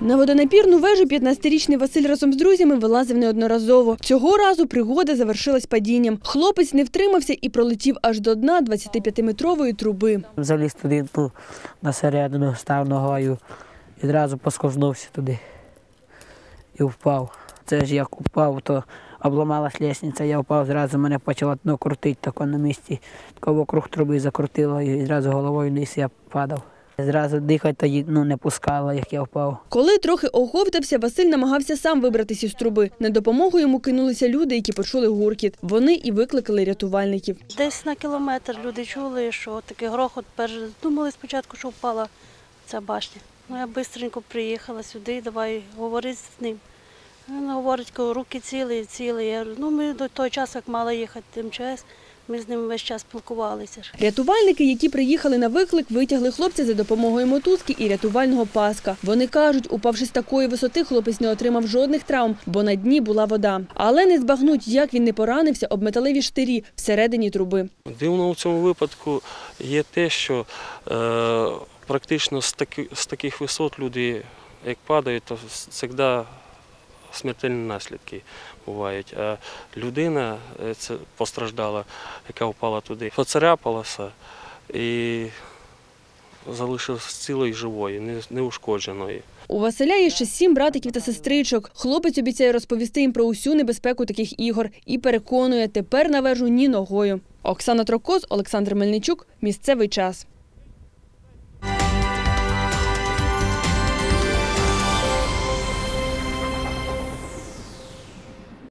На водонапірну вежу 15-річний Василь разом з друзями вилазив неодноразово. Цього разу пригода завершилась падінням. Хлопець не втримався і пролетів аж до дна 25-метрової труби. Заліз туди на середину, став ногою, відразу посковзнувся туди і впав. Це ж як упав, то обламалась лісниця, я впав, зразу мене почало дно крутити на місці. Тако вокруг труби закрутило і зразу головою вниз я падав. Зразу дихати тоді ну, не пускало, як я впав. Коли трохи оговтався, Василь намагався сам вибратись із труби. На допомогу йому кинулися люди, які почули гуркіт. Вони і викликали рятувальників. Десь на кілометр люди чули, що такий грохот. Перш думали спочатку, що впала ця башня. Ну я швидко приїхала сюди, давай говорити з ним. Він говорить, що руки цілі, цілі. Я говорю, ну ми до того часу, як мала їхати МЧС, ми з ним весь час спілкувалися. Рятувальники, які приїхали на виклик, витягли хлопця за допомогою мотузки і рятувального паска. Вони кажуть, упавши з такої висоти, хлопець не отримав жодних травм, бо на дні була вода. Але не збагнуть, як він не поранився об металеві штирі всередині труби. Дивно у цьому випадку є те, що е, практично з, таки, з таких висот люди, як падають, то завжди смертельні наслідки бувають. А людина е, це постраждала, яка впала туди, поцарапалася і залишилася цілою живою, не- неушкодженою. У Василя є ще сім братиків та сестричок. Хлопець обіцяє розповісти їм про усю небезпеку таких ігор і переконує, тепер на вежу ні ногою. Оксана Трокоз, Олександр Мельничук. Місцевий час.